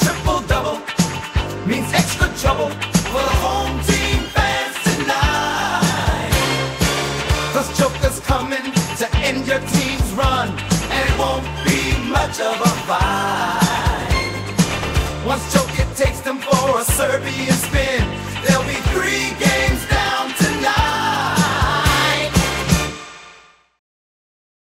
Triple double means extra trouble for the home team fans tonight. Cause Joker's coming to end your team's run, and it won't be much of a fight. Once Joker takes them for a Serbian spin.